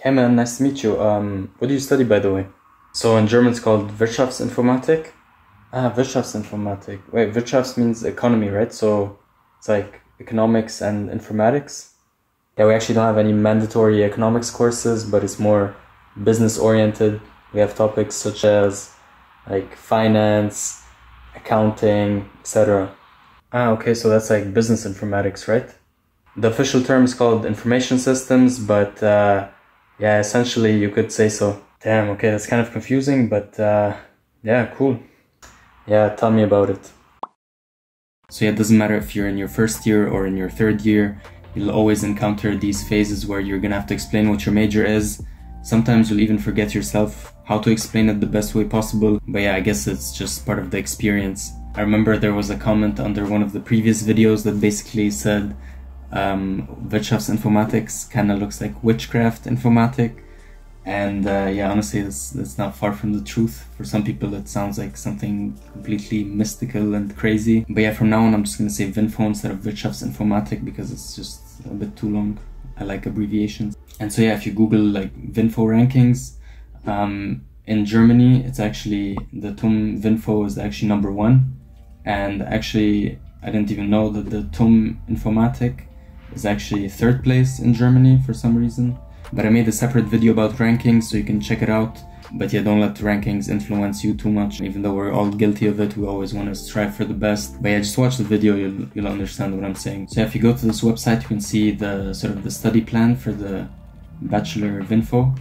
Hey man, nice to meet you. Um, what do you study by the way? So in German it's called Wirtschaftsinformatik. Ah, Wirtschaftsinformatik. Wait, Wirtschafts means economy, right? So it's like economics and informatics. Yeah, we actually don't have any mandatory economics courses, but it's more business oriented. We have topics such as like finance, accounting, etc. Ah, okay, so that's like business informatics, right? The official term is called information systems, but uh, yeah, essentially you could say so. Damn, okay, that's kind of confusing, but uh, yeah, cool. Yeah, tell me about it. So yeah, it doesn't matter if you're in your first year or in your third year, you'll always encounter these phases where you're gonna have to explain what your major is. Sometimes you'll even forget yourself how to explain it the best way possible, but yeah, I guess it's just part of the experience. I remember there was a comment under one of the previous videos that basically said um, Wirtschaftsinformatics kind of looks like witchcraft informatic. And uh, yeah, honestly, it's, that's not far from the truth. For some people, it sounds like something completely mystical and crazy. But yeah, from now on, I'm just gonna say Winfo instead of Wirtschaftsinformatik because it's just a bit too long. I like abbreviations. And so yeah, if you Google like Winfo rankings, um, in Germany, it's actually the TUM Winfo is actually number one. And actually, I didn't even know that the TUM Informatik is actually third place in Germany for some reason. But I made a separate video about rankings so you can check it out. But yeah, don't let rankings influence you too much. Even though we're all guilty of it, we always want to strive for the best. But yeah, just watch the video, you'll, you'll understand what I'm saying. So if you go to this website, you can see the sort of the study plan for the Bachelor Winfo.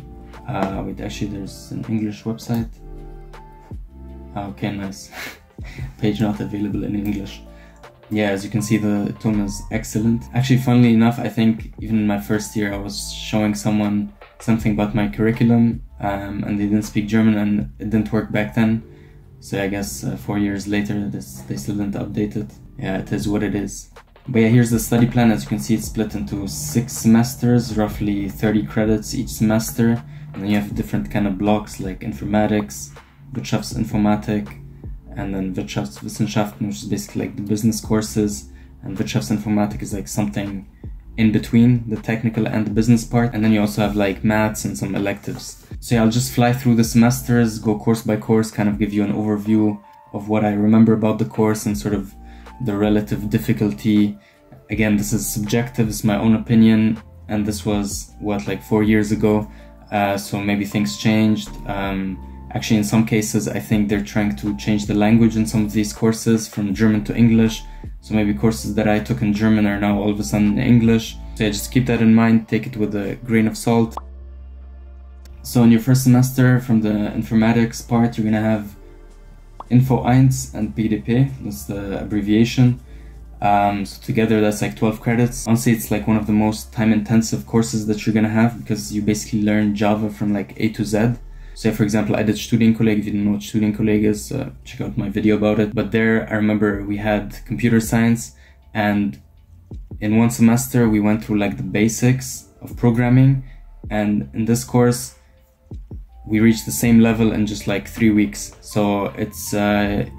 Uh, wait, actually, there's an English website. Okay, nice. Page not available in English yeah, as you can see, the tone is excellent. Actually, funnily enough, I think even in my first year, I was showing someone something about my curriculum, um, and they didn't speak German, and it didn't work back then. So I guess uh, four years later, this they still didn't update it. Yeah, it is what it is. But yeah, here's the study plan. As you can see, it's split into six semesters, roughly 30 credits each semester. And then you have different kind of blocks like informatics, Wirtschaftsinformatik, and then Wirtschaftswissenschaften, which is basically like the business courses, and Wirtschaftsinformatik is like something in between the technical and the business part. And then you also have like maths and some electives. So yeah, I'll just fly through the semesters, go course by course, kind of give you an overview of what I remember about the course and sort of the relative difficulty. Again, this is subjective, it's my own opinion, and this was what like four years ago. Uh, so maybe things changed. Um, Actually, in some cases, I think they're trying to change the language in some of these courses from German to English. So maybe courses that I took in German are now all of a sudden English. So yeah, just keep that in mind, take it with a grain of salt. So in your first semester, from the informatics part, you're gonna have Info 1 and PDP, that's the abbreviation. Um, so together that's like 12 credits. Honestly, it's like one of the most time intensive courses that you're gonna have because you basically learn Java from like A to Z. Say, for example, I did Studienkolleg. If you didn't know what Studienkolleg is, uh, check out my video about it. But there, I remember we had computer science, and in one semester, we went through like the basics of programming. And in this course, we reached the same level in just like three weeks. So it's uh,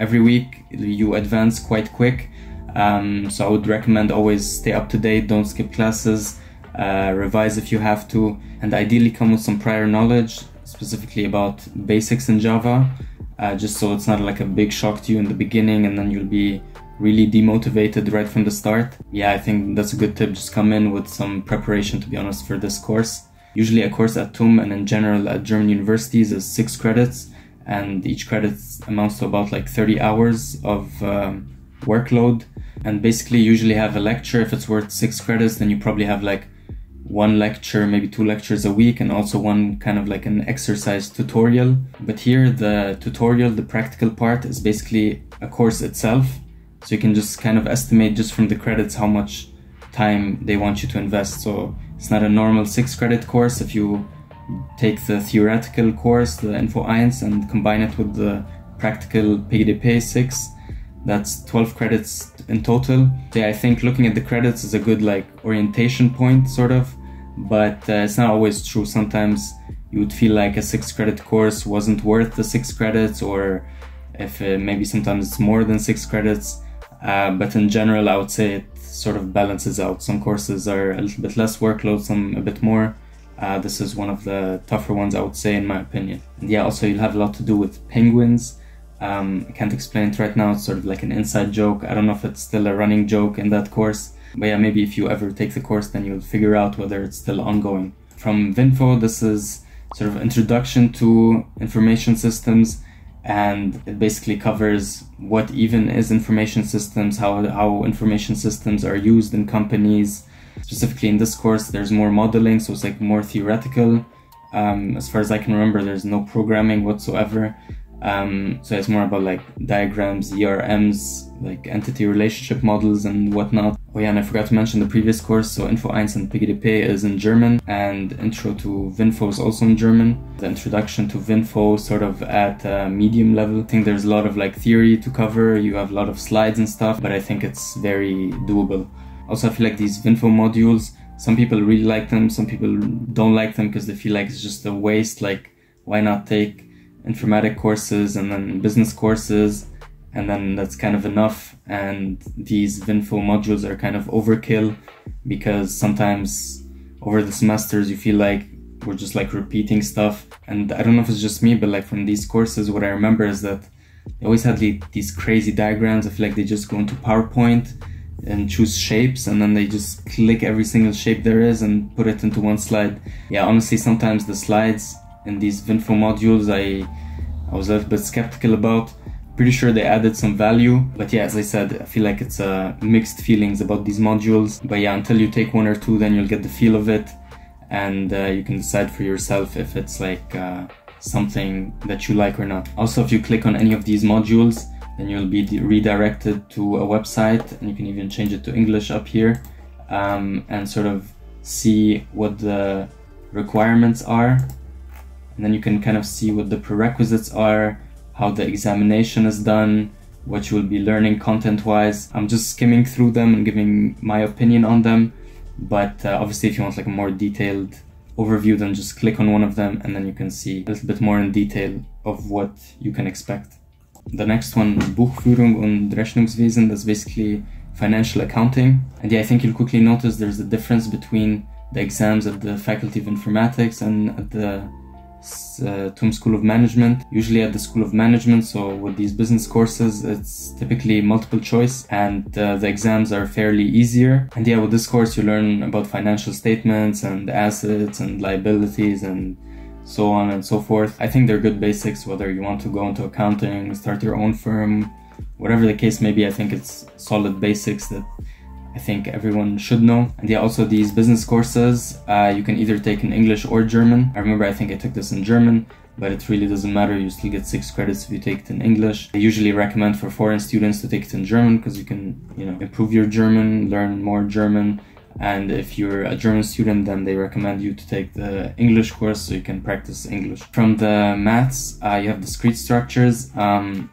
every week you advance quite quick. Um, so I would recommend always stay up to date, don't skip classes, uh, revise if you have to, and ideally come with some prior knowledge specifically about basics in Java, uh, just so it's not like a big shock to you in the beginning and then you'll be really demotivated right from the start. Yeah, I think that's a good tip. Just come in with some preparation, to be honest, for this course. Usually, a course at TUM and in general at German universities is six credits, and each credit amounts to about like 30 hours of um, workload. And basically, usually have a lecture. If it's worth six credits, then you probably have like one lecture, maybe two lectures a week, and also one kind of like an exercise tutorial. But here, the tutorial, the practical part, is basically a course itself. So you can just kind of estimate just from the credits how much time they want you to invest. So it's not a normal six credit course. If you take the theoretical course, the Info 1, and combine it with the practical PDP 6, that's 12 credits in total. Yeah, I think looking at the credits is a good like orientation point, sort of but uh, it's not always true. Sometimes you would feel like a six credit course wasn't worth the six credits, or if uh, maybe sometimes it's more than six credits. Uh, but in general, I would say it sort of balances out. Some courses are a little bit less workload, some a bit more. Uh, this is one of the tougher ones, I would say, in my opinion. And yeah, also you'll have a lot to do with penguins. Um, I can't explain it right now. It's sort of like an inside joke. I don't know if it's still a running joke in that course. But yeah, maybe if you ever take the course, then you'll figure out whether it's still ongoing. From Winfo, this is sort of introduction to information systems and it basically covers what even is information systems, how, how information systems are used in companies. Specifically in this course, there's more modeling, so it's like more theoretical. Um, as far as I can remember, there's no programming whatsoever. Um, so it's more about like diagrams, ERMs, like entity relationship models and whatnot. Oh yeah, and I forgot to mention the previous course. So Info 1 and PGDP is in German and Intro to Winfo is also in German. The introduction to Winfo sort of at a medium level. I think there's a lot of like theory to cover. You have a lot of slides and stuff, but I think it's very doable. Also, I feel like these Winfo modules, some people really like them. Some people don't like them because they feel like it's just a waste. Like, why not take informatic courses and then business courses and then that's kind of enough and these winfo modules are kind of overkill because sometimes over the semesters you feel like we're just like repeating stuff and i don't know if it's just me but like from these courses what i remember is that they always had these crazy diagrams feel like they just go into powerpoint and choose shapes and then they just click every single shape there is and put it into one slide yeah honestly sometimes the slides in these Winfo modules I, I was a little bit skeptical about. Pretty sure they added some value, but yeah, as I said, I feel like it's uh, mixed feelings about these modules. But yeah, until you take one or two, then you'll get the feel of it, and uh, you can decide for yourself if it's like uh, something that you like or not. Also, if you click on any of these modules, then you'll be redirected to a website, and you can even change it to English up here, um, and sort of see what the requirements are and then you can kind of see what the prerequisites are, how the examination is done, what you will be learning content wise. I'm just skimming through them and giving my opinion on them. But uh, obviously, if you want like a more detailed overview, then just click on one of them and then you can see a little bit more in detail of what you can expect. The next one, Buchführung und Rechnungswesen, that's basically financial accounting. And yeah, I think you'll quickly notice there's a difference between the exams at the Faculty of Informatics and at the uh, School of Management, usually at the School of Management. So with these business courses, it's typically multiple choice and uh, the exams are fairly easier. And yeah, with this course, you learn about financial statements and assets and liabilities and so on and so forth. I think they're good basics, whether you want to go into accounting, start your own firm, whatever the case may be. I think it's solid basics that I think everyone should know. And yeah, also these business courses, uh, you can either take in English or German. I remember I think I took this in German, but it really doesn't matter. You still get six credits if you take it in English. I usually recommend for foreign students to take it in German because you can, you know, improve your German, learn more German. And if you're a German student, then they recommend you to take the English course so you can practice English. From the maths, uh, you have discrete structures. Um,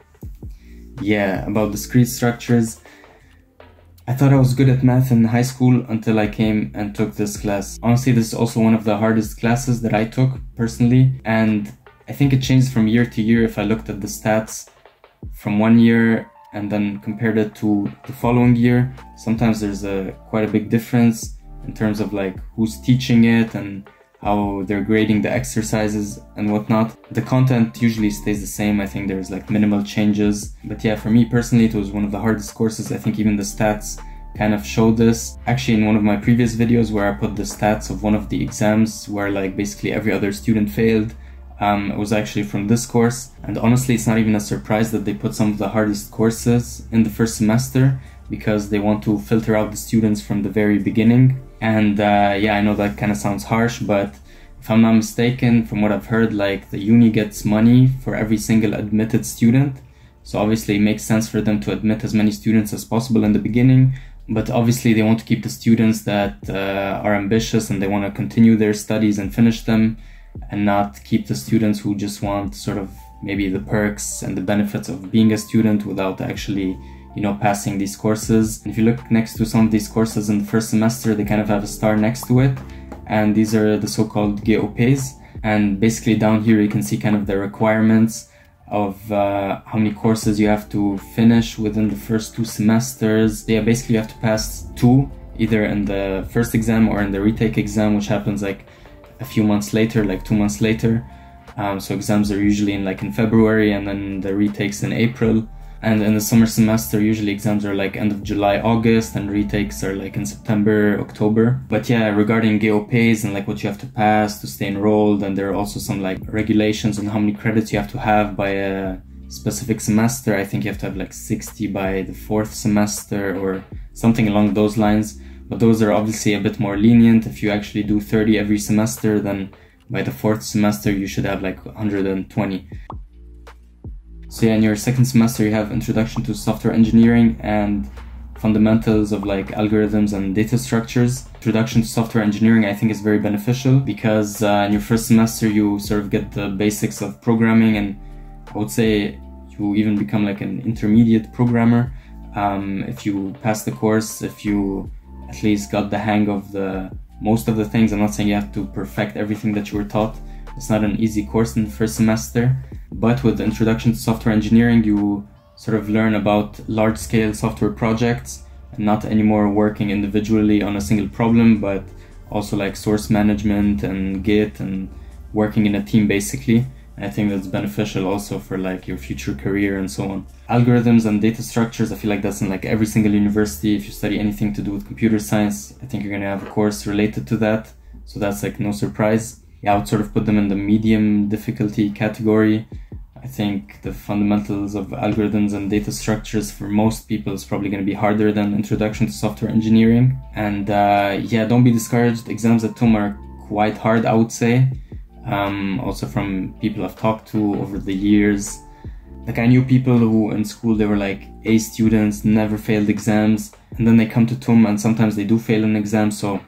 yeah, about discrete structures. I thought I was good at math in high school until I came and took this class. Honestly, this is also one of the hardest classes that I took personally, and I think it changed from year to year if I looked at the stats from one year and then compared it to the following year. Sometimes there's a quite a big difference in terms of like who's teaching it and how they're grading the exercises and whatnot. The content usually stays the same. I think there's like minimal changes. But yeah, for me personally, it was one of the hardest courses. I think even the stats kind of showed this. Actually, in one of my previous videos where I put the stats of one of the exams where like basically every other student failed, um, it was actually from this course. And honestly, it's not even a surprise that they put some of the hardest courses in the first semester because they want to filter out the students from the very beginning. And uh, yeah, I know that kind of sounds harsh, but if I'm not mistaken, from what I've heard, like the uni gets money for every single admitted student. So obviously it makes sense for them to admit as many students as possible in the beginning. But obviously they want to keep the students that uh, are ambitious and they want to continue their studies and finish them and not keep the students who just want sort of maybe the perks and the benefits of being a student without actually you know, passing these courses. If you look next to some of these courses in the first semester, they kind of have a star next to it. And these are the so-called GOPs. And basically down here, you can see kind of the requirements of uh, how many courses you have to finish within the first two semesters. Yeah, basically you have to pass two, either in the first exam or in the retake exam, which happens like a few months later, like two months later. Um, so exams are usually in like in February and then the retakes in April. And in the summer semester, usually exams are like end of July, August, and retakes are like in September, October. But yeah, regarding GOPs and like what you have to pass to stay enrolled, and there are also some like regulations on how many credits you have to have by a specific semester. I think you have to have like 60 by the fourth semester or something along those lines. But those are obviously a bit more lenient. If you actually do 30 every semester, then by the fourth semester you should have like 120. So yeah, in your second semester you have introduction to software engineering and fundamentals of like algorithms and data structures. Introduction to software engineering I think is very beneficial because uh, in your first semester you sort of get the basics of programming and I would say you even become like an intermediate programmer um, if you pass the course, if you at least got the hang of the most of the things. I'm not saying you have to perfect everything that you were taught. It's not an easy course in the first semester, but with introduction to software engineering, you sort of learn about large scale software projects and not anymore working individually on a single problem, but also like source management and Git and working in a team basically. And I think that's beneficial also for like your future career and so on. Algorithms and data structures, I feel like that's in like every single university. If you study anything to do with computer science, I think you're gonna have a course related to that. So that's like no surprise yeah, I would sort of put them in the medium difficulty category. I think the fundamentals of algorithms and data structures for most people is probably going to be harder than introduction to software engineering. And uh, yeah, don't be discouraged. Exams at TUM are quite hard, I would say. Um, also from people I've talked to over the years. Like I knew people who in school they were like A students, never failed exams, and then they come to TUM and sometimes they do fail an exam. So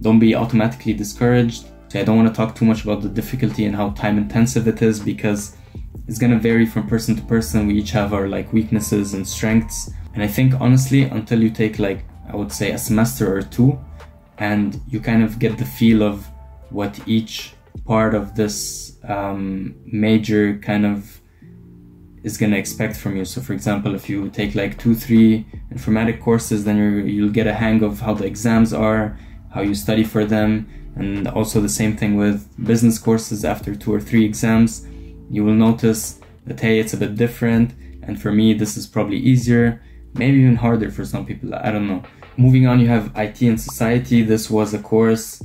don't be automatically discouraged. So I don't want to talk too much about the difficulty and how time intensive it is because it's going to vary from person to person. We each have our like weaknesses and strengths. And I think honestly, until you take like, I would say a semester or two and you kind of get the feel of what each part of this um, major kind of is going to expect from you. So, for example, if you take like two, three informatic courses, then you will get a hang of how the exams are, how you study for them, and also the same thing with business courses after two or three exams. You will notice that hey, it's a bit different, and for me, this is probably easier, maybe even harder for some people. I don't know. Moving on, you have IT and society. This was a course.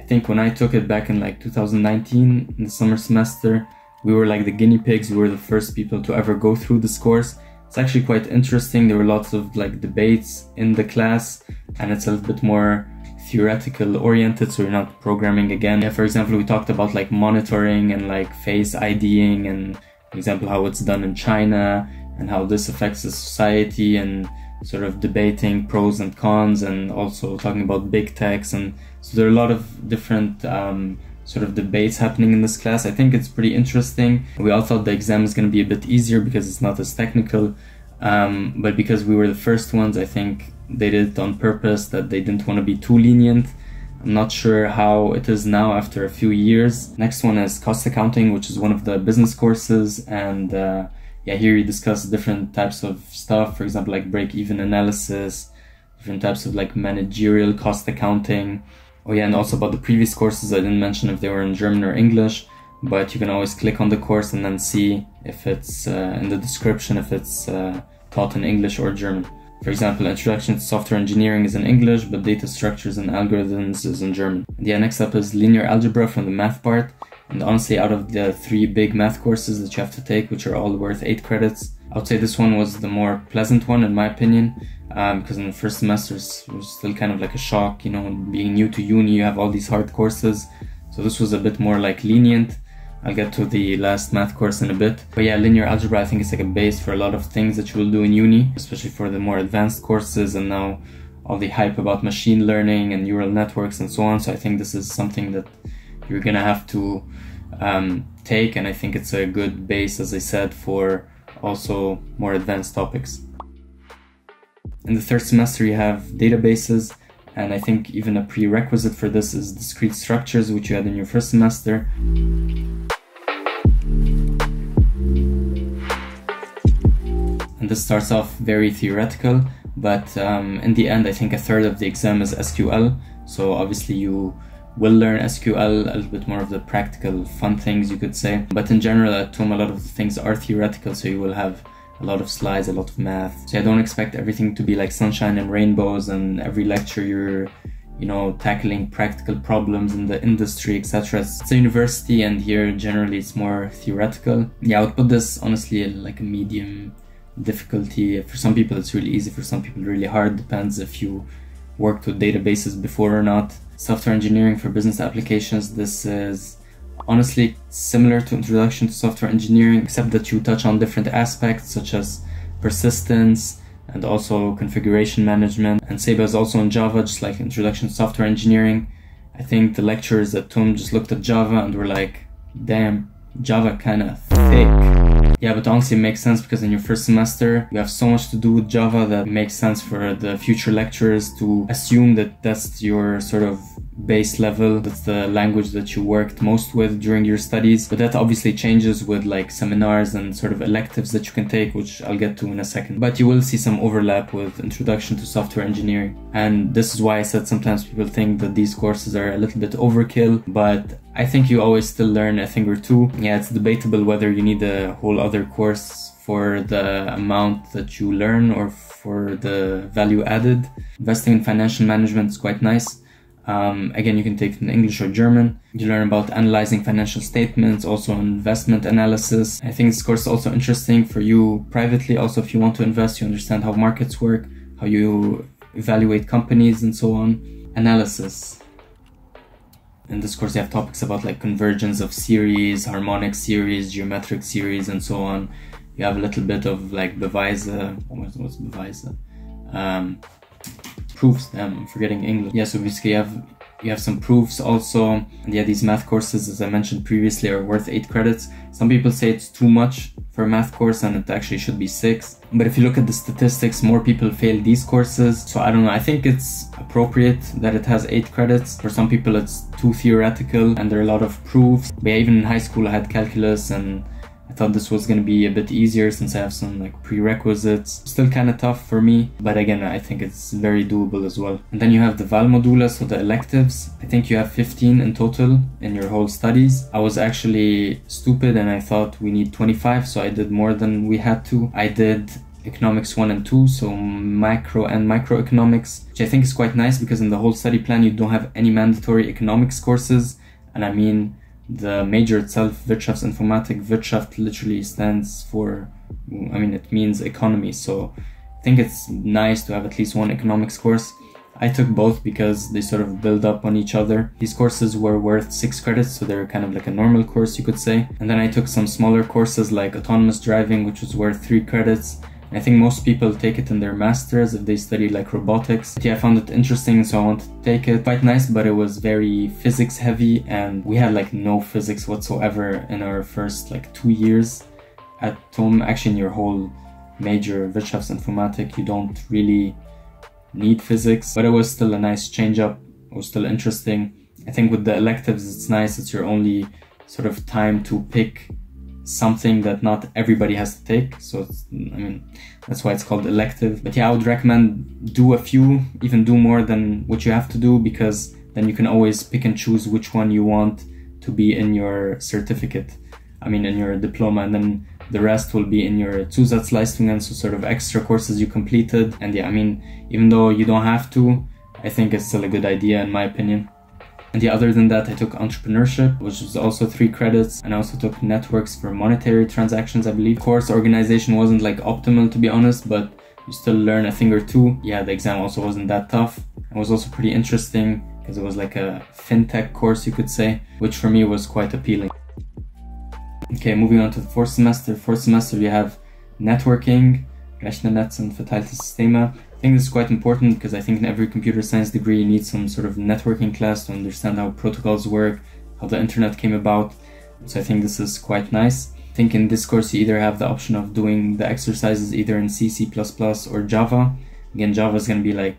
I think when I took it back in like 2019 in the summer semester, we were like the guinea pigs. We were the first people to ever go through this course. It's actually quite interesting. There were lots of like debates in the class, and it's a little bit more theoretical oriented so you're not programming again. Yeah, for example we talked about like monitoring and like face IDing and example how it's done in China and how this affects the society and sort of debating pros and cons and also talking about big techs and so there are a lot of different um, sort of debates happening in this class. I think it's pretty interesting. We all thought the exam is going to be a bit easier because it's not as technical um, but because we were the first ones I think they did it on purpose that they didn't want to be too lenient. I'm not sure how it is now after a few years. Next one is cost accounting, which is one of the business courses. And uh, yeah, here you discuss different types of stuff. For example, like break even analysis, different types of like managerial cost accounting. Oh yeah, and also about the previous courses, I didn't mention if they were in German or English, but you can always click on the course and then see if it's uh, in the description, if it's uh, taught in English or German. For example, Introduction to Software Engineering is in English, but Data Structures and Algorithms is in German. And yeah, next up is Linear Algebra from the math part. And honestly, out of the three big math courses that you have to take, which are all worth 8 credits, I would say this one was the more pleasant one in my opinion. Because um, in the first semester it was still kind of like a shock, you know, being new to uni, you have all these hard courses. So this was a bit more like lenient. I'll get to the last math course in a bit. But yeah, linear algebra I think is like a base for a lot of things that you will do in uni, especially for the more advanced courses and now all the hype about machine learning and neural networks and so on. So I think this is something that you're gonna have to um, take and I think it's a good base, as I said, for also more advanced topics. In the third semester you have databases and I think even a prerequisite for this is discrete structures, which you had in your first semester. This starts off very theoretical, but um, in the end, I think a third of the exam is SQL. So obviously, you will learn SQL, a little bit more of the practical, fun things you could say. But in general, at TUM, a lot of the things are theoretical, so you will have a lot of slides, a lot of math. So I don't expect everything to be like sunshine and rainbows, and every lecture you're you know tackling practical problems in the industry etc it's a university and here generally it's more theoretical yeah i would put this honestly like a medium difficulty for some people it's really easy for some people really hard depends if you worked with databases before or not software engineering for business applications this is honestly similar to introduction to software engineering except that you touch on different aspects such as persistence and also configuration management. And Seba is also in Java, just like Introduction to Software Engineering. I think the lecturers at TUM just looked at Java and were like, damn, Java kind of thick. Yeah, but honestly, it makes sense because in your first semester, you have so much to do with Java that makes sense for the future lecturers to assume that that's your sort of base level. That's the language that you worked most with during your studies. But that obviously changes with like seminars and sort of electives that you can take, which I'll get to in a second. But you will see some overlap with Introduction to Software Engineering. And this is why I said sometimes people think that these courses are a little bit overkill, but I think you always still learn a thing or two. Yeah, it's debatable whether you need a whole other course for the amount that you learn or for the value added. Investing in financial management is quite nice. Um, again, you can take it in English or German. You learn about analyzing financial statements, also investment analysis. I think this course is also interesting for you privately. Also, if you want to invest, you understand how markets work, how you evaluate companies, and so on. Analysis in this course you have topics about like convergence of series, harmonic series, geometric series, and so on. You have a little bit of like Beweise. What's, what's Beweise? Um, proofs. Um, I'm forgetting English. Yeah, so basically you have you have some proofs also. And yeah, these math courses, as I mentioned previously, are worth eight credits. Some people say it's too much for a math course and it actually should be six. But if you look at the statistics, more people fail these courses. So I don't know, I think it's appropriate that it has eight credits. For some people, it's too theoretical and there are a lot of proofs. But yeah, even in high school, I had calculus and thought this was going to be a bit easier since I have some like prerequisites. Still kind of tough for me, but again, I think it's very doable as well. And then you have the Wahlmodule, so the electives. I think you have 15 in total in your whole studies. I was actually stupid and I thought we need 25, so I did more than we had to. I did economics 1 and 2 so macro and microeconomics which i think is quite nice because in the whole study plan you don't have any mandatory economics courses and i mean the major itself, Wirtschaftsinformatik, Wirtschaft literally stands for, I mean, it means economy. So I think it's nice to have at least one economics course. I took both because they sort of build up on each other. These courses were worth six credits, so they're kind of like a normal course, you could say. And then I took some smaller courses like autonomous driving, which was worth three credits. I think most people take it in their masters if they study like robotics. But yeah, I found it interesting, so I wanted to take it. Quite nice, but it was very physics heavy, and we had like no physics whatsoever in our first like two years at TUM. Actually, in your whole major Wirtschaftsinformatik, you don't really need physics, but it was still a nice change up. It was still interesting. I think with the electives, it's nice. It's your only sort of time to pick something that not everybody has to take. So I mean, that's why it's called elective. But yeah, I would recommend do a few, even do more than what you have to do because then you can always pick and choose which one you want to be in your certificate. I mean, in your diploma, and then the rest will be in your Zusatzleistungen, so sort of extra courses you completed. And yeah, I mean, even though you don't have to, I think it's still a good idea in my opinion. And yeah, other than that, I took entrepreneurship, which was also three credits, and I also took networks for monetary transactions, I believe. Course, organization wasn't like optimal to be honest, but you still learn a thing or two. Yeah, the exam also wasn't that tough. It was also pretty interesting because it was like a fintech course, you could say, which for me was quite appealing. Okay, moving on to the fourth semester. Fourth semester, you have networking, Rechnernetz and verteilte Systeme. I think this is quite important because I think in every computer science degree you need some sort of networking class to understand how protocols work, how the internet came about. So I think this is quite nice. I think in this course you either have the option of doing the exercises either in C, C++ or Java. Again, Java is going to be like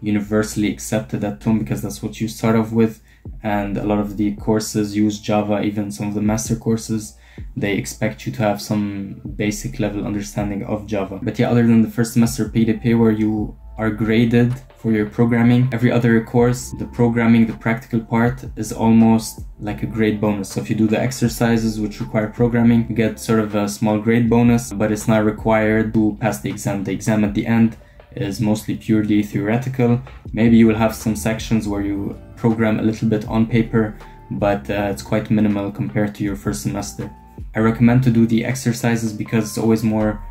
universally accepted at TUM because that's what you start off with. And a lot of the courses use Java, even some of the master courses they expect you to have some basic level understanding of Java. But yeah, other than the first semester PDP where you are graded for your programming. Every other course, the programming, the practical part is almost like a grade bonus. So if you do the exercises which require programming, you get sort of a small grade bonus, but it's not required to pass the exam. The exam at the end is mostly purely theoretical. Maybe you will have some sections where you program a little bit on paper, but uh, it's quite minimal compared to your first semester. I recommend to do the exercises because it's always more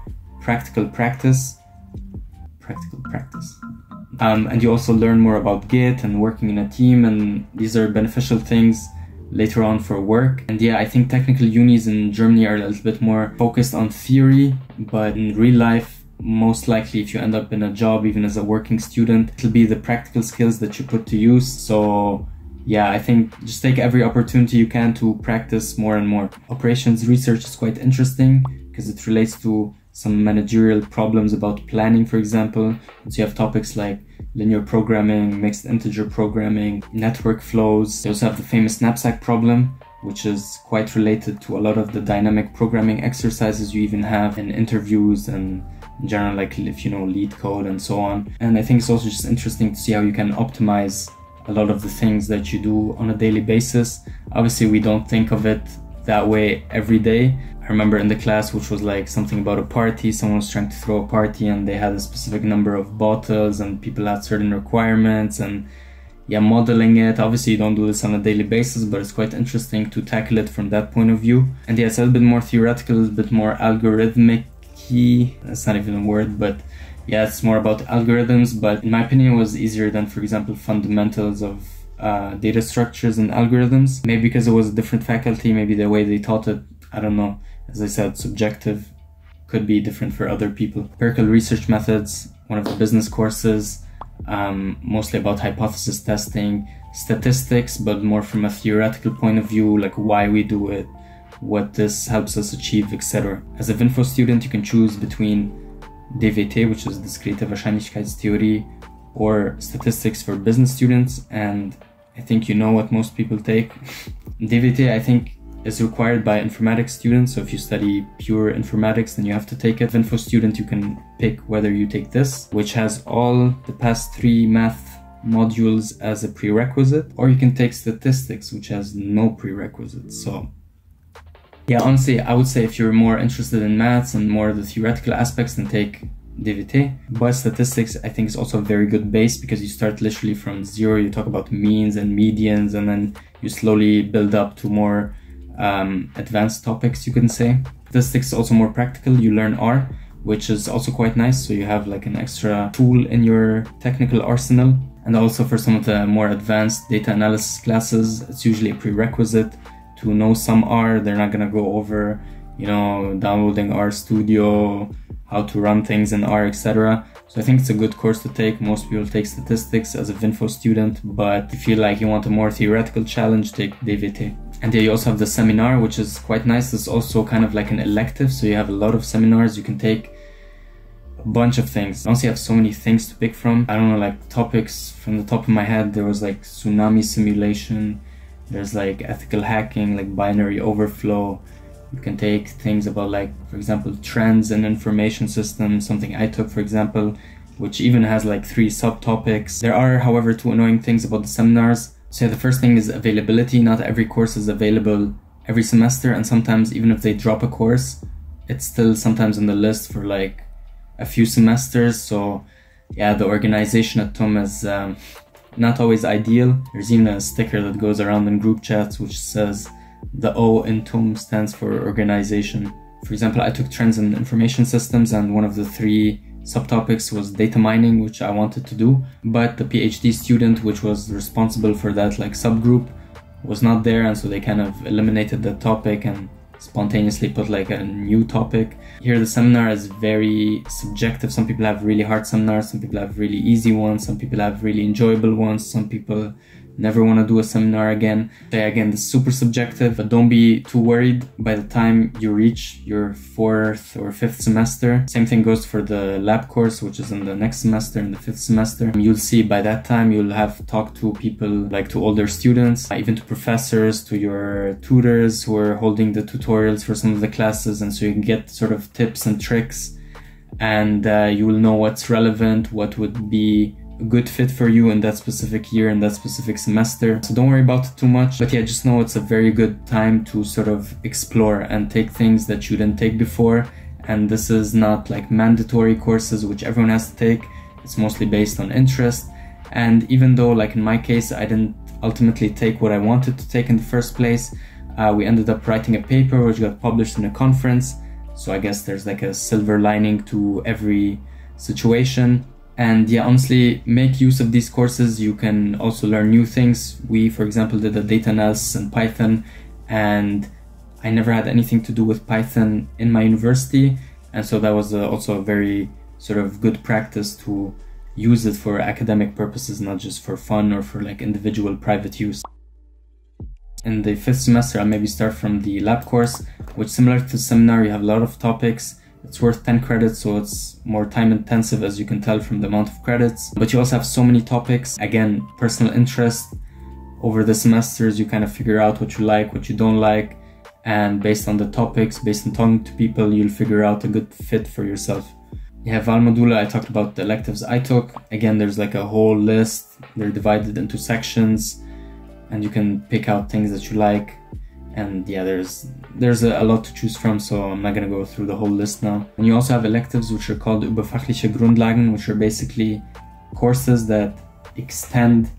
practical practice. Practical practice. Um, and you also learn more about Git and working in a team, and these are beneficial things later on for work. And yeah, I think technical unis in Germany are a little bit more focused on theory, but in real life, most likely if you end up in a job, even as a working student, it'll be the practical skills that you put to use. So yeah, I think just take every opportunity you can to practice more and more. Operations research is quite interesting because it relates to some managerial problems about planning, for example. So you have topics like linear programming, mixed integer programming, network flows. You also have the famous knapsack problem, which is quite related to a lot of the dynamic programming exercises you even have in interviews and in general, like if you know LeetCode code and so on. And I think it's also just interesting to see how you can optimize a lot of the things that you do on a daily basis. Obviously, we don't think of it that way every day. I remember in the class, which was like something about a party, someone was trying to throw a party and they had a specific number of bottles and people had certain requirements and yeah, modeling it. Obviously, you don't do this on a daily basis, but it's quite interesting to tackle it from that point of view. And yeah, it's a little bit more theoretical, a little bit more algorithmic That's not even a word, but yeah, it's more about algorithms, but in my opinion, it was easier than, for example, fundamentals of uh, data structures and algorithms. Maybe because it was a different faculty, maybe the way they taught it, I don't know. As I said, subjective could be different for other people. Empirical research methods, one of the business courses, um, mostly about hypothesis testing, statistics, but more from a theoretical point of view, like why we do it, what this helps us achieve, etc. As a Winfo student, you can choose between DWT, which is diskrete Wahrscheinlichkeitstheorie, or statistics for business students. And I think you know what most people take. DWT, I think, is required by informatics students. So if you study pure informatics, then you have to take it. Winfo student, you can pick whether you take this, which has all the past three math modules as a prerequisite, or you can take statistics, which has no prerequisites. So yeah, honestly, I would say if you're more interested in maths and more the theoretical aspects, then take DWT. But statistics, I think, is also a very good base because you start literally from zero. You talk about means and medians, and then you slowly build up to more um, advanced topics, you can say. Statistics is also more practical. You learn R, which is also quite nice. So you have like an extra tool in your technical arsenal. And also for some of the more advanced data analysis classes, it's usually a prerequisite to know some R. They're not gonna go over, you know, downloading R Studio, how to run things in R, etc. So I think it's a good course to take. Most people take statistics as a Winfo student, but if you like you want a more theoretical challenge, take DWT. And then you also have the seminar, which is quite nice. It's also kind of like an elective, so you have a lot of seminars you can take a bunch of things. Once you have so many things to pick from, I don't know, like topics from the top of my head, there was like tsunami simulation, there's like ethical hacking, like binary overflow. You can take things about like, for example, trends and information systems, something I took, for example, which even has like three subtopics. There are, however, two annoying things about the seminars. So the first thing is availability. Not every course is available every semester, and sometimes even if they drop a course, it's still sometimes on the list for like a few semesters. So yeah, the organization at TUM is um, not always ideal. There's even a sticker that goes around in group chats which says the O in TUM stands for organization. For example, I took trends in information systems and one of the three subtopics was data mining, which I wanted to do, but the PhD student which was responsible for that like subgroup was not there and so they kind of eliminated that topic and spontaneously put like a new topic. Here the seminar is very subjective. Some people have really hard seminars, some people have really easy ones, some people have really enjoyable ones, some people never want to do a seminar again. Again, is super subjective, but don't be too worried by the time you reach your fourth or fifth semester. Same thing goes for the lab course, which is in the next semester, in the fifth semester. You'll see by that time you'll have talked to people like to older students, even to professors, to your tutors who are holding the tutorials for some of the classes. And so you can get sort of tips and tricks and uh, you will know what's relevant, what would be good fit for you in that specific year and that specific semester. So don't worry about it too much. But yeah, just know it's a very good time to sort of explore and take things that you didn't take before. And this is not like mandatory courses which everyone has to take. It's mostly based on interest. And even though, like in my case, I didn't ultimately take what I wanted to take in the first place, uh, we ended up writing a paper which got published in a conference. So I guess there's like a silver lining to every situation. And yeah, honestly, make use of these courses. You can also learn new things. We, for example, did a data analysis in Python, and I never had anything to do with Python in my university. And so that was uh, also a very sort of good practice to use it for academic purposes, not just for fun or for like individual private use. In the fifth semester, I'll maybe start from the lab course, which similar to seminar, you have a lot of topics. It's worth 10 credits, so it's more time intensive as you can tell from the amount of credits. But you also have so many topics. Again, personal interest. Over the semesters, you kind of figure out what you like, what you don't like. And based on the topics, based on talking to people, you'll figure out a good fit for yourself. You have Wahlmodule, I talked about the electives I took. Again, there's like a whole list. They're divided into sections and you can pick out things that you like. And yeah, there's there's a, a lot to choose from, so I'm not gonna go through the whole list now. And you also have electives which are called Überfachliche Grundlagen, which are basically courses that extend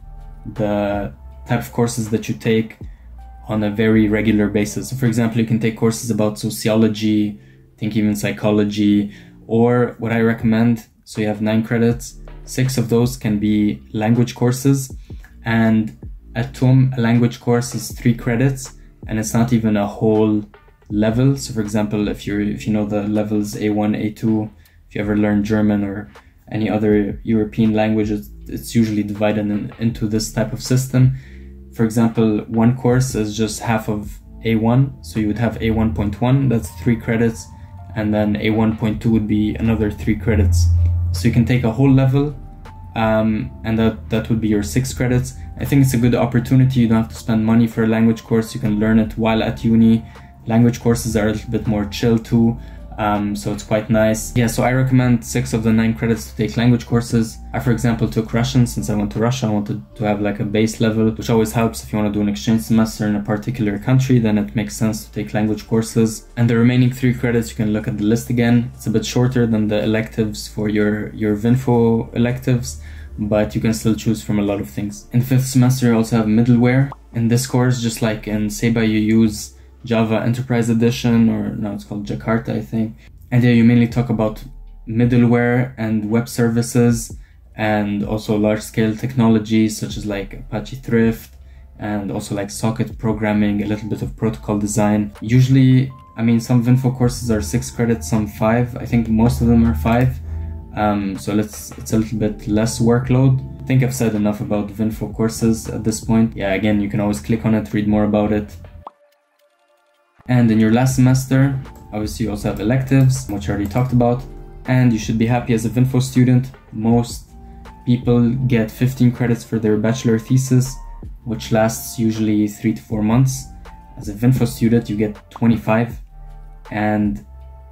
the type of courses that you take on a very regular basis. So for example, you can take courses about sociology, think even psychology, or what I recommend, so you have nine credits, six of those can be language courses. And at TUM, a language course is three credits, and it's not even a whole level. So for example, if you if you know the levels A1, A2, if you ever learn German or any other European languages, it's usually divided in, into this type of system. For example, one course is just half of A1, so you would have A1.1, that's three credits, and then A1.2 would be another three credits. So you can take a whole level, um, and that, that would be your six credits. I think it's a good opportunity. You don't have to spend money for a language course. You can learn it while at uni. Language courses are a little bit more chill too. Um, so it's quite nice. Yeah, so I recommend six of the nine credits to take language courses. I, for example, took Russian since I went to Russia. I wanted to have like a base level, which always helps if you want to do an exchange semester in a particular country, then it makes sense to take language courses. And the remaining three credits, you can look at the list again. It's a bit shorter than the electives for your, your Winfo electives, but you can still choose from a lot of things. In fifth semester, you also have middleware. In this course, just like in Seba, you use Java Enterprise Edition, or now it's called Jakarta, I think. And yeah, you mainly talk about middleware and web services and also large scale technologies such as like Apache Thrift and also like socket programming, a little bit of protocol design. Usually, I mean, some Winfo courses are six credits, some five. I think most of them are five. Um, so let's, it's a little bit less workload. I think I've said enough about Winfo courses at this point. Yeah, again, you can always click on it, read more about it. And in your last semester, obviously you also have electives, which I already talked about. And you should be happy as a Winfo student. Most people get 15 credits for their bachelor thesis, which lasts usually three to four months. As a Winfo student, you get 25, and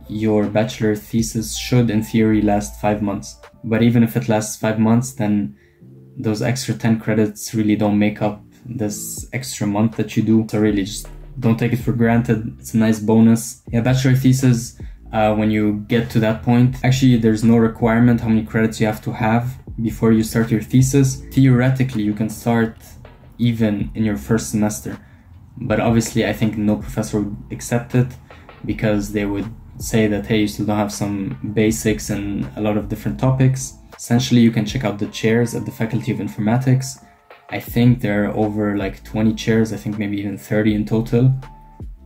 your bachelor thesis should, in theory, last five months. But even if it lasts five months, then those extra 10 credits really don't make up this extra month that you do. So, really, just don't take it for granted. It's a nice bonus. Yeah, bachelor thesis, uh, when you get to that point, actually, there's no requirement how many credits you have to have before you start your thesis. Theoretically, you can start even in your first semester. But obviously, I think no professor would accept it because they would say that, hey, you still don't have some basics and a lot of different topics. Essentially, you can check out the chairs at the Faculty of Informatics I think there are over like 20 chairs, I think maybe even 30 in total.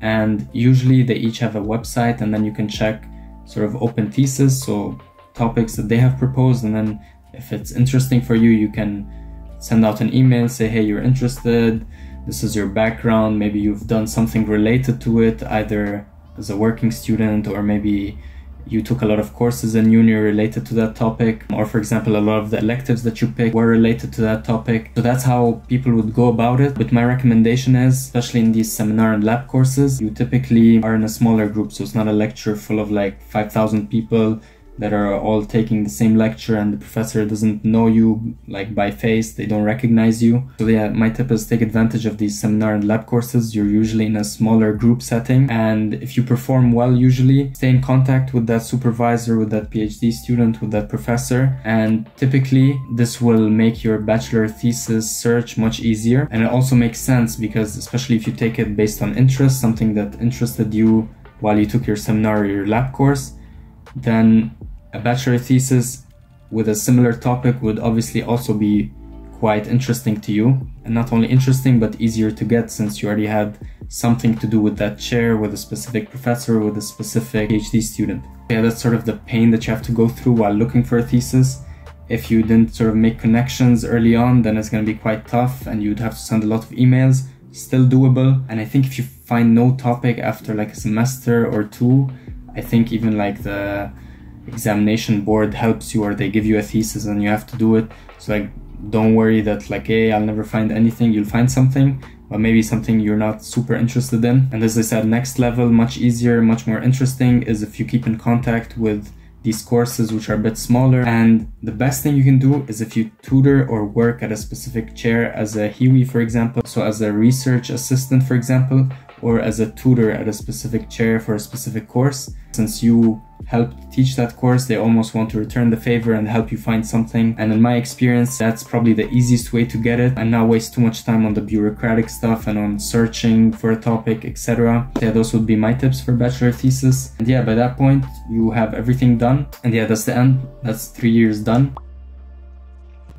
And usually they each have a website and then you can check sort of open thesis, so topics that they have proposed. And then if it's interesting for you, you can send out an email, say, hey, you're interested, this is your background, maybe you've done something related to it, either as a working student or maybe you took a lot of courses in uni related to that topic, or for example, a lot of the electives that you picked were related to that topic. So that's how people would go about it. But my recommendation is, especially in these seminar and lab courses, you typically are in a smaller group. So it's not a lecture full of like 5,000 people that are all taking the same lecture and the professor doesn't know you like by face. They don't recognize you. So yeah my tip is take advantage of these seminar and lab courses. You're usually in a smaller group setting. And if you perform well usually stay in contact with that supervisor with that phd student with that professor. And typically this will make your bachelor thesis search much easier. And it also makes sense because especially if you take it based on interest something that interested you while you took your seminar or your lab course then a bachelor thesis with a similar topic would obviously also be quite interesting to you and not only interesting but easier to get since you already had something to do with that chair with a specific professor with a specific PhD student. Yeah, that's sort of the pain that you have to go through while looking for a thesis. If you didn't sort of make connections early on, then it's going to be quite tough and you'd have to send a lot of emails. Still doable. And I think if you find no topic after like a semester or two, I think even like the examination board helps you or they give you a thesis and you have to do it. So like don't worry that like hey I'll never find anything, you'll find something, but maybe something you're not super interested in. And as I said, next level, much easier, much more interesting is if you keep in contact with these courses which are a bit smaller and the best thing you can do is if you tutor or work at a specific chair as a Hiwi for example so as a research assistant for example or as a tutor at a specific chair for a specific course. Since you helped teach that course, they almost want to return the favor and help you find something. And in my experience, that's probably the easiest way to get it and not waste too much time on the bureaucratic stuff and on searching for a topic, etc. Yeah, those would be my tips for bachelor thesis. And yeah, by that point, you have everything done. And yeah, that's the end. That's three years done.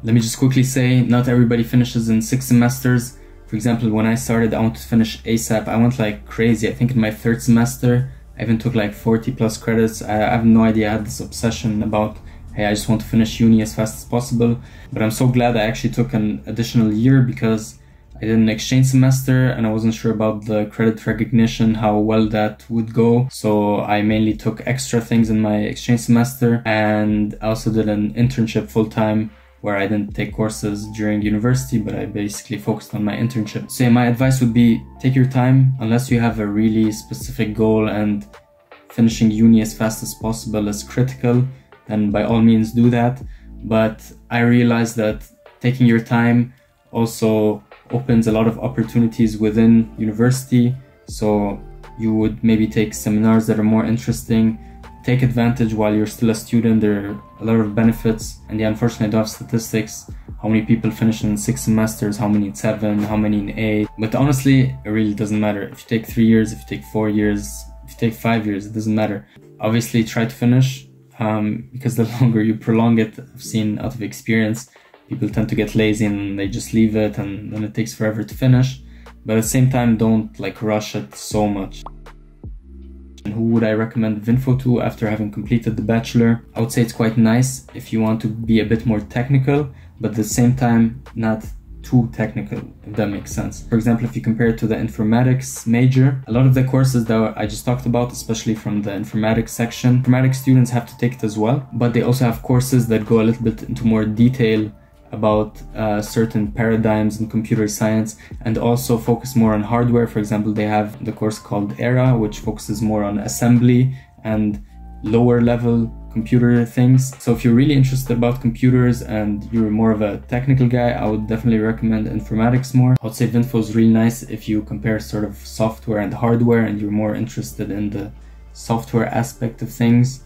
Let me just quickly say, not everybody finishes in six semesters. For example, when I started, I wanted to finish ASAP. I went like crazy. I think in my third semester, I even took like 40 plus credits. I, have no idea. I had this obsession about, hey, I just want to finish uni as fast as possible. But I'm so glad I actually took an additional year because I did an exchange semester and I wasn't sure about the credit recognition, how well that would go. So I mainly took extra things in my exchange semester and I also did an internship full time where I didn't take courses during university, but I basically focused on my internship. So yeah, my advice would be take your time unless you have a really specific goal and finishing uni as fast as possible is critical, then by all means do that. But I realized that taking your time also opens a lot of opportunities within university. So you would maybe take seminars that are more interesting take advantage while you're still a student. There are a lot of benefits, and yeah, unfortunately, I don't have statistics. How many people finish in six semesters? How many in seven? How many in eight? But honestly, it really doesn't matter. If you take three years, if you take four years, if you take five years, it doesn't matter. Obviously, try to finish um, because the longer you prolong it, I've seen out of experience, people tend to get lazy and they just leave it, and then it takes forever to finish. But at the same time, don't like rush it so much. And who would I recommend Winfo to after having completed the bachelor? I would say it's quite nice if you want to be a bit more technical, but at the same time, not too technical, if that makes sense. For example, if you compare it to the informatics major, a lot of the courses that I just talked about, especially from the informatics section, informatics students have to take it as well, but they also have courses that go a little bit into more detail about uh, certain paradigms in computer science and also focus more on hardware. For example, they have the course called ERA, which focuses more on assembly and lower level computer things. So if you're really interested about computers and you're more of a technical guy, I would definitely recommend informatics more. I would say Winfo is really nice if you compare sort of software and hardware and you're more interested in the software aspect of things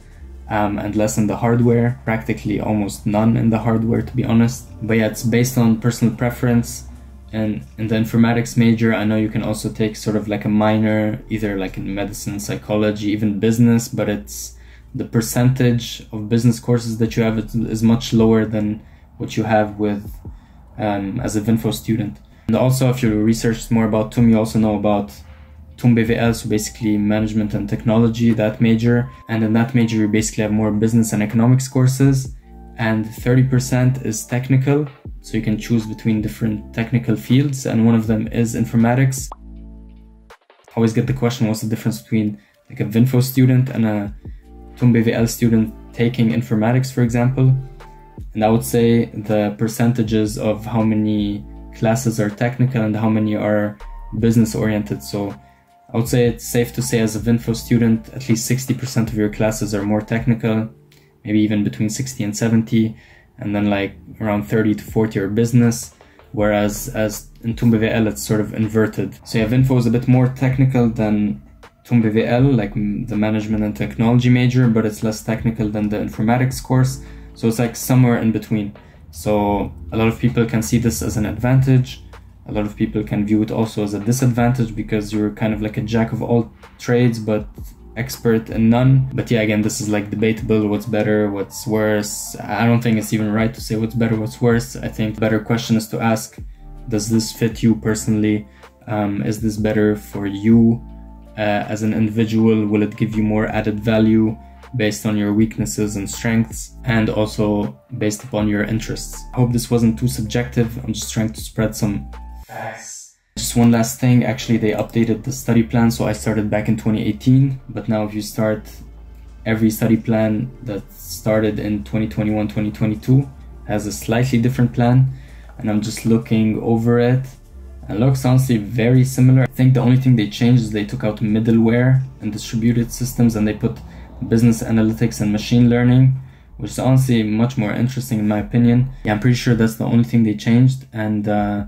um, and less in the hardware, practically almost none in the hardware to be honest. But yeah, it's based on personal preference. And in the informatics major, I know you can also take sort of like a minor, either like in medicine, psychology, even business, but it's the percentage of business courses that you have is much lower than what you have with um, as a Winfo student. And also, if you research more about TUM, you also know about TUM BWL, so basically management and technology, that major. And in that major, you basically have more business and economics courses. And 30% is technical, so you can choose between different technical fields, and one of them is informatics. I always get the question what's the difference between like a Winfo student and a TUM BWL student taking informatics, for example. And I would say the percentages of how many classes are technical and how many are business oriented. So I would say it's safe to say as a Winfo student, at least 60% of your classes are more technical maybe even between 60 and 70, and then like around 30 to 40 are business. Whereas as in TUM-BWL, it's sort of inverted. So yeah, Winfo is a bit more technical than TUM-BWL, like the management and technology major, but it's less technical than the informatics course. So it's like somewhere in between. So a lot of people can see this as an advantage. A lot of people can view it also as a disadvantage because you're kind of like a jack of all trades, but expert in none. But yeah, again, this is like debatable what's better, what's worse. I don't think it's even right to say what's better, what's worse. I think the better question is to ask Does this fit you personally? Um, is this better for you uh, as an individual? Will it give you more added value? based on your weaknesses and strengths and also based upon your interests. I hope this wasn't too subjective. I'm just trying to spread some Just one last thing, actually they updated the study plan. So I started back in 2018, but now if you start every study plan that started in 2021, 2022 has a slightly different plan. And I'm just looking over it and looks honestly very similar. I think the only thing they changed is they took out middleware and distributed systems and they put business analytics and machine learning, which is honestly much more interesting in my opinion. Yeah, I'm pretty sure that's the only thing they changed, and uh,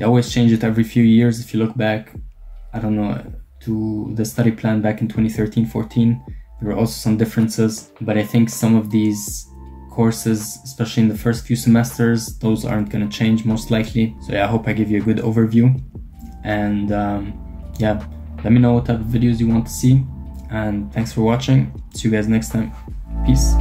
they always change it every few years. If you look back, I don't know, to the study plan back in 2013 14, there were also some differences, but I think some of these courses, especially in the first few semesters, those aren't going to change most likely. So, yeah, I hope I give you a good overview. And um, yeah, let me know what type of videos you want to see and thanks for watching. See you guys next time. Peace.